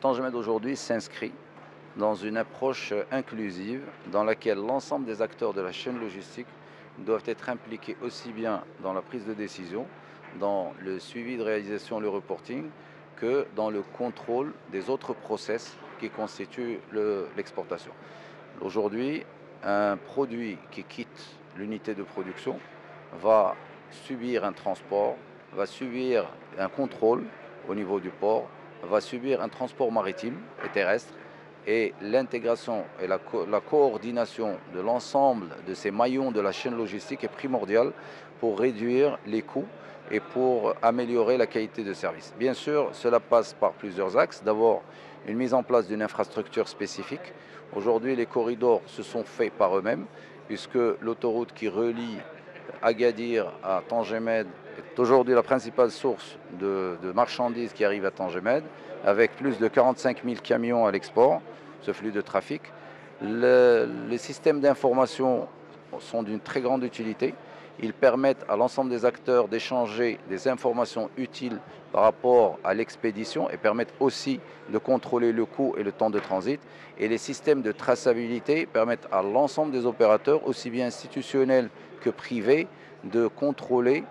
Tangemed aujourd'hui s'inscrit dans une approche inclusive dans laquelle l'ensemble des acteurs de la chaîne logistique doivent être impliqués aussi bien dans la prise de décision, dans le suivi de réalisation, le reporting, que dans le contrôle des autres process qui constituent l'exportation. Aujourd'hui, un produit qui quitte l'unité de production va subir un transport, va subir un contrôle au niveau du port, va subir un transport maritime et terrestre et l'intégration et la, coordination de l'ensemble de ces maillons de la chaîne logistique est primordiale pour réduire les coûts et pour améliorer la qualité de service. Bien sûr, cela passe par plusieurs axes. D'abord, une mise en place d'une infrastructure spécifique. Aujourd'hui, les corridors se sont faits par eux-mêmes, puisque l'autoroute qui relie Agadir à Tangemed aujourd'hui la principale source de, marchandises qui arrivent à Tangemed, avec plus de 45 000 camions à l'export, ce flux de trafic. les systèmes d'information sont d'une très grande utilité. Ils permettent à l'ensemble des acteurs d'échanger des informations utiles par rapport à l'expédition et permettent aussi de contrôler le coût et le temps de transit. Et les systèmes de traçabilité permettent à l'ensemble des opérateurs, aussi bien institutionnels que privés, de contrôler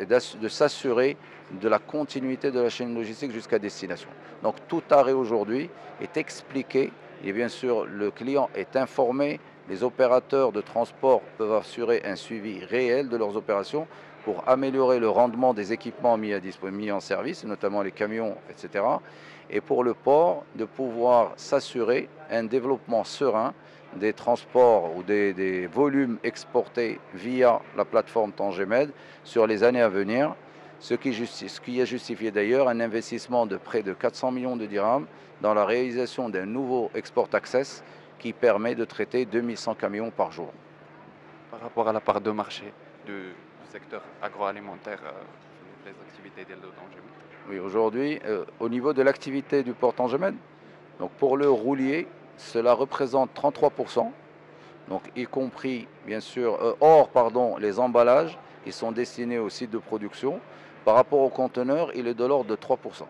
et de s'assurer de la continuité de la chaîne logistique jusqu'à destination. Donc tout arrêt aujourd'hui est expliqué et bien sûr le client est informé les opérateurs de transport peuvent assurer un suivi réel de leurs opérations pour améliorer le rendement des équipements mis, à en service, notamment les camions, etc. Et pour le port, de pouvoir s'assurer un développement serein des transports ou des, volumes exportés via la plateforme Tangemed sur les années à venir, ce qui, a justifié d'ailleurs un investissement de près de 400 millions de dirhams dans la réalisation d'un nouveau Export Access qui permet de traiter 2100 camions par jour. Par rapport à la part de marché du, secteur agroalimentaire, euh, les activités d'Eldo Tangemed Oui, aujourd'hui, euh, au niveau de l'activité du port Tangemed, donc pour le roulier, cela représente 33%, donc y compris, bien sûr, euh, hors pardon, les emballages qui sont destinés au site de production. Par rapport au conteneur, il est de l'ordre de 3%.